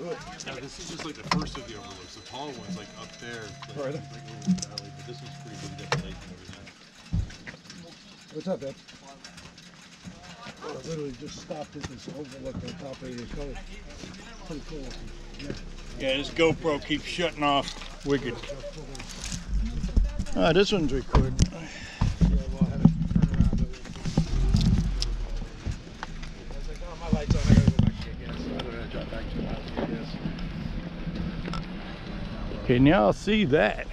Now, this is just like the first of the overlooks. The taller one's like up there, like, Right. like over the valley, but this one's pretty good. You got the lake and everything. What's up, Ed? I literally just stopped at this overlook on top of your coast. Pretty cool. Yeah. Yeah, this GoPro keeps shutting off wicked. Ah, this one's recording. Yeah, well, I had to turn around. To... I was like, oh, my light's on. I gotta go back to get gas. So I had to drop back to the house to get gas. Can y'all see that?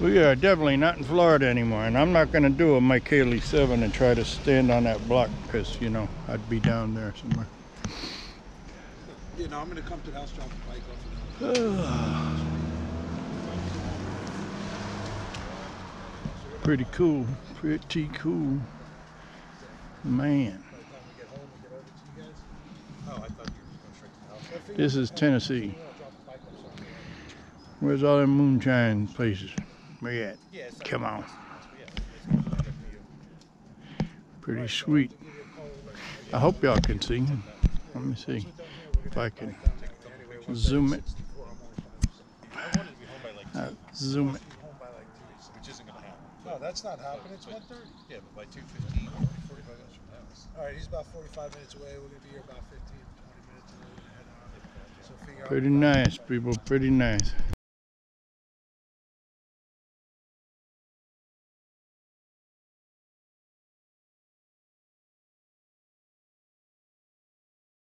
We are definitely not in Florida anymore, and I'm not going to do a Michaeli 7 and try to stand on that block because, you know, I'd be down there somewhere. You know, I'm gonna come to the house, drop the bike off. Pretty cool. Pretty cool. Man, By the time we get home, we get over to you guys. Oh, I thought you were just going straight to the house. I figured this is Tennessee. I'll drop the bike off somewhere. Where's all them moonshine places? Where you at? Yeah, Come on. Yeah, it's good for you. Pretty sweet. I hope y'all can see. Let me see if I can zoom it. I wanted to be home by like Uh, zoom it. Home by like two weeks. which isn't gonna happen. No, that's not happening. It's 1.30. Yeah, but by two fifteen, forty-five minutes from the house. All right, he's about 45 minutes away. We're gonna be here about 15, 20 minutes, and we're gonna head on. So figure out. Pretty nice, people. Pretty nice.